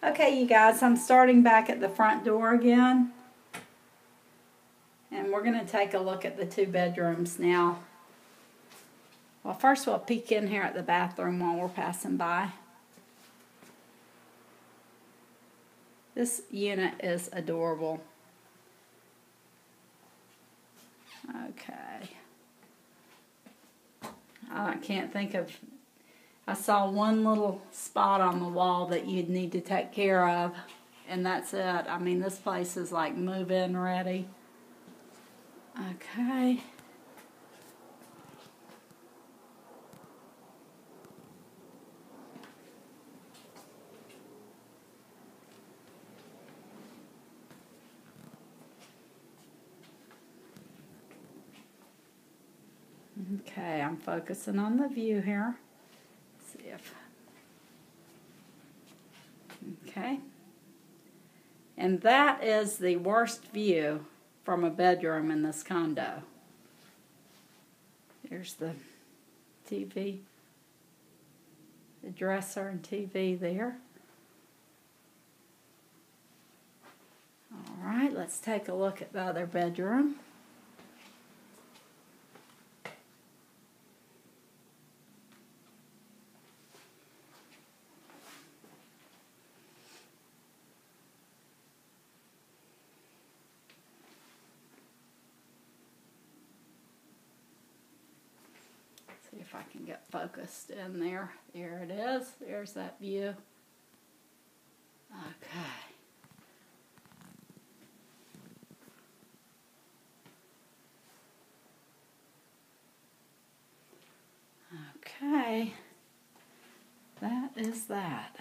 Okay, you guys, I'm starting back at the front door again. And we're going to take a look at the two bedrooms now. Well, first we'll peek in here at the bathroom while we're passing by. This unit is adorable. Okay. I can't think of I saw one little spot on the wall that you'd need to take care of, and that's it. I mean, this place is like move-in ready. Okay. Okay, I'm focusing on the view here see if, okay. And that is the worst view from a bedroom in this condo. There's the TV, the dresser and TV there. All right, let's take a look at the other bedroom. If I can get focused in there. There it is. There's that view. Okay. Okay. That is that.